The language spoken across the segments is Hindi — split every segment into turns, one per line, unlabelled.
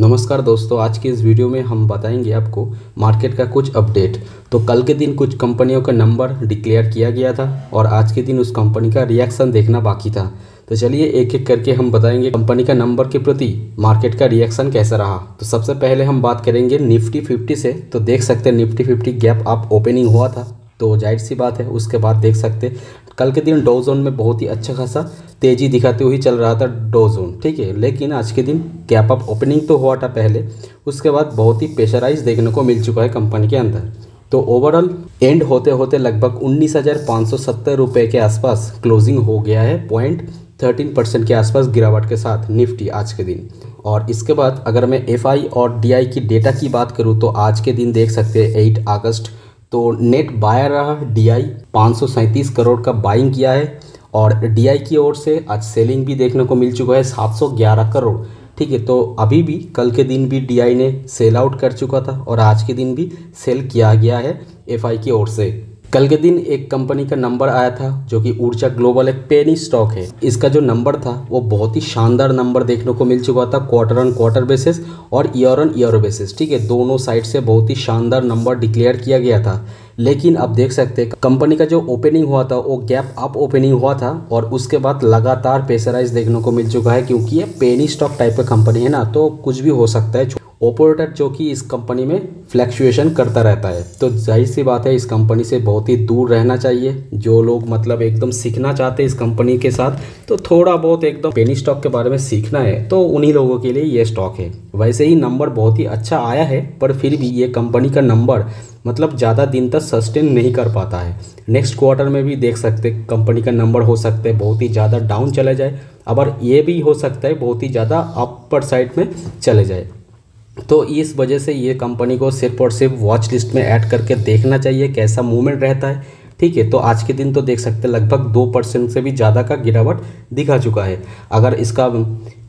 नमस्कार दोस्तों, आज के इस वीडियो में हम बताएँगे आपको मार्केट का कुछ अपडेट। तो कल के दिन कुछ कंपनियों का नंबर डिक्लेयर किया गया था और आज के दिन उस कंपनी का रिएक्शन देखना बाकी था। तो चलिए एक एक करके हम बताएँगे कंपनी का नंबर के प्रति मार्केट का रिएक्शन कैसा रहा। तो सबसे पहले हम बात करेंगे निफ्टी फिफ्टी से। तो देख सकते हैं निफ्टी फिफ्टी गैप आप ओपनिंग हुआ था। तो ज़ाहिर सी बात है, उसके बाद देख सकते कल के दिन डो जोन में बहुत ही अच्छा खासा तेज़ी दिखाते हुए चल रहा था डो जोन ठीक है? लेकिन आज के दिन गैप अप ओपनिंग तो हुआ था पहले, उसके बाद बहुत ही प्रेशराइज देखने को मिल चुका है कंपनी के अंदर। तो ओवरऑल एंड होते होते लगभग उन्नीस हज़ार पाँच सौ सत्तर रुपये के आसपास क्लोजिंग हो गया है, पॉइंट थर्टीन परसेंट के आसपास गिरावट के साथ निफ्टी आज के दिन। और इसके बाद अगर मैं एफआई और डीआई की डेटा की बात करूँ तो आज के दिन देख सकते हैं, एट अगस्त तो नेट बायर रहा डी आई करोड़ का बाइंग किया है और डीआई की ओर से आज सेलिंग भी देखने को मिल चुका है 711 करोड़। ठीक है तो अभी भी कल के दिन भी डीआई ने सेल आउट कर चुका था और आज के दिन भी सेल किया गया है एफआई की ओर से। कल के दिन एक कंपनी का नंबर आया था, जो कि ऊर्जा ग्लोबल एक पेनी स्टॉक है। इसका जो नंबर था, वो बहुत ही शानदार नंबर देखने को मिल चुका था क्वार्टर ऑन क्वार्टर बेसिस और ईयर ऑन ईयर बेसिस ठीक है? दोनों साइड से बहुत ही शानदार नंबर डिक्लेयर किया गया था। लेकिन अब देख सकते हैं, कंपनी का जो ओपनिंग हुआ था, वो गैप अप ओपनिंग हुआ था और उसके बाद लगातार प्रेशराइज देखने को मिल चुका है, क्योंकि ये पेनी स्टॉक टाइप का कंपनी है ना तो कुछ भी हो सकता है। ऑपरेटर जो कि इस कंपनी में फ्लैक्चुएशन करता रहता है। तो ज़ाहिर सी बात है, इस कंपनी से बहुत ही दूर रहना चाहिए। जो लोग मतलब एकदम सीखना चाहते हैं इस कंपनी के साथ तो थोड़ा बहुत एकदम पेनी स्टॉक के बारे में सीखना है तो उन्हीं लोगों के लिए ये स्टॉक है। वैसे ही नंबर बहुत ही अच्छा आया है, पर फिर भी ये कंपनी का नंबर मतलब ज़्यादा दिन तक सस्टेन नहीं कर पाता है। नेक्स्ट क्वार्टर में भी देख सकते, कंपनी का नंबर हो सकता है, बहुत ही ज़्यादा डाउन चले जाए। अबर ये भी हो सकता है, बहुत ही ज़्यादा अपर साइड में चले जाए। तो इस वजह से ये कंपनी को सिर्फ़ और सिर्फ़ वॉच लिस्ट में ऐड करके देखना चाहिए, कैसा मूवमेंट रहता है। ठीक है तो आज के दिन तो देख सकते हैं, लगभग दो परसेंट से भी ज़्यादा का गिरावट दिखा चुका है। अगर इसका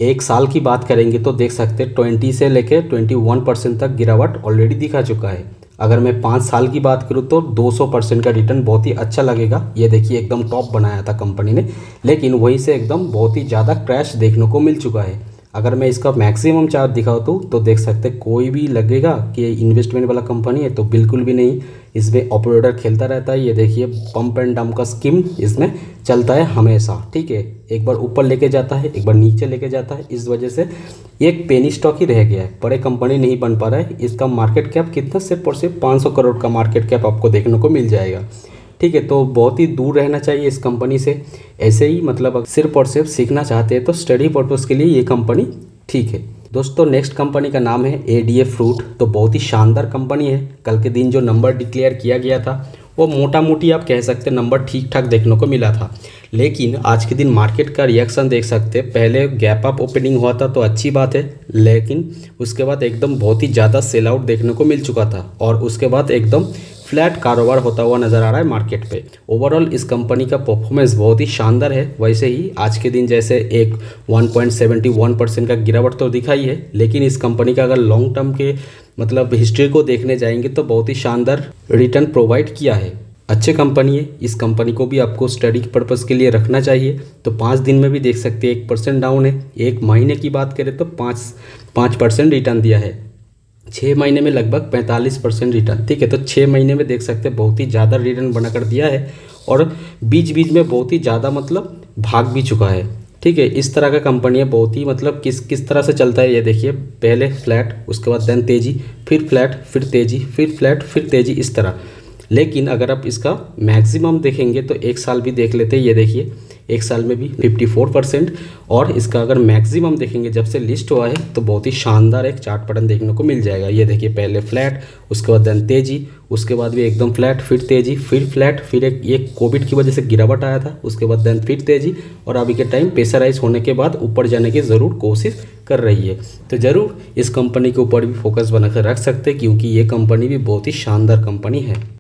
एक साल की बात करेंगे तो देख सकते हैं, ट्वेंटी से लेके ट्वेंटी वन परसेंट तक गिरावट ऑलरेडी दिखा चुका है। अगर मैं पाँच साल की बात करूँ तो 200 परसेंट का रिटर्न बहुत ही अच्छा लगेगा। ये देखिए, एकदम टॉप बनाया था कंपनी ने, लेकिन वहीं से एकदम बहुत ही ज़्यादा क्रैश देखने को मिल चुका है। अगर मैं इसका मैक्सिमम चार्ज दिखाऊँ तो, तो देख सकते कोई भी लगेगा कि ये इन्वेस्टमेंट वाला कंपनी है तो बिल्कुल भी नहीं। इसमें ऑपरेटर खेलता रहता है ये देखिए पंप एंड डम का स्कीम इसमें चलता है हमेशा ठीक है? एक बार ऊपर लेके जाता है एक बार नीचे लेके जाता है इस वजह से एक पेनी स्टॉक ही रह गया है। बड़े कंपनी नहीं बन पा रहा है इसका मार्केट कैप कितना? सिर्फ़ और सिर्फ़ पाँच सौ करोड़ का मार्केट कैप आपको देखने को मिल जाएगा। ठीक है तो बहुत ही दूर रहना चाहिए इस कंपनी से। ऐसे ही मतलब सिर्फ़ और सिर्फ़ सीखना चाहते हैं तो स्टडी पर्पज़ के लिए ये कंपनी ठीक है। दोस्तों नेक्स्ट कंपनी का नाम है ए डी ए फ्रूट तो बहुत ही शानदार कंपनी है। कल के दिन जो नंबर डिक्लेयर किया गया था, वो मोटा मोटी आप कह सकते नंबर ठीक ठाक देखने को मिला था। लेकिन आज के दिन मार्केट का रिएक्शन देख सकते पहले गैप अप ओपनिंग हुआ था तो अच्छी बात है। लेकिन उसके बाद एकदम बहुत ही ज़्यादा सेल आउट देखने को मिल चुका था। और उसके बाद एकदम फ्लैट कारोबार होता हुआ नज़र आ रहा है मार्केट पे। ओवरऑल इस कंपनी का परफॉर्मेंस बहुत ही शानदार है। वैसे ही, आज के दिन जैसे एक 1.71 परसेंट का गिरावट तो दिखाई है, लेकिन इस कंपनी का अगर लॉन्ग टर्म के मतलब हिस्ट्री को देखने जाएँगे तो बहुत ही शानदार रिटर्न प्रोवाइड किया है। अच्छे कंपनी है, इस कंपनी को भी आपको स्टडी पर्पज़ के लिए रखना चाहिए। तो पाँच दिन में भी देख सकते हैं, एक परसेंट डाउन है। एक महीने की बात करें तो पाँच पाँच परसेंट रिटर्न दिया है। छः महीने में लगभग पैंतालीस परसेंट रिटर्न ठीक है तो छः महीने में देख सकते हैं, बहुत ही ज़्यादा रिटर्न बना कर दिया है और बीच बीच में बहुत ही ज़्यादा मतलब भाग भी चुका है। ठीक है, इस तरह का कंपनी है, बहुत ही मतलब किस किस तरह से चलता है, ये देखिए, पहले फ्लैट उसके बाद देन तेज़ी, फिर फ्लैट फिर तेज़ी, फिर फ्लैट फिर तेज़ी, इस तरह। लेकिन अगर आप इसका मैक्सिमम देखेंगे तो एक साल भी देख लेते हैं, ये देखिए। एक साल में भी 54 परसेंट और इसका अगर मैक्सिमम देखेंगे, जब से लिस्ट हुआ है तो बहुत ही शानदार एक चार्ट पैटर्न देखने को मिल जाएगा। ये देखिए, पहले फ्लैट उसके बाद देन तेज़ी, उसके बाद भी एकदम फ्लैट फिर तेज़ी, फिर फ्लैट फिर एक, ये कोविड की वजह से गिरावट आया था, उसके बाद देन फिर तेज़ी। और अभी के टाइम प्रेशराइज होने के बाद ऊपर जाने की ज़रूर कोशिश कर रही है। तो ज़रूर इस कंपनी के ऊपर भी फोकस बनाकर रख सकते हैं, क्योंकि ये कंपनी भी बहुत ही शानदार कंपनी है।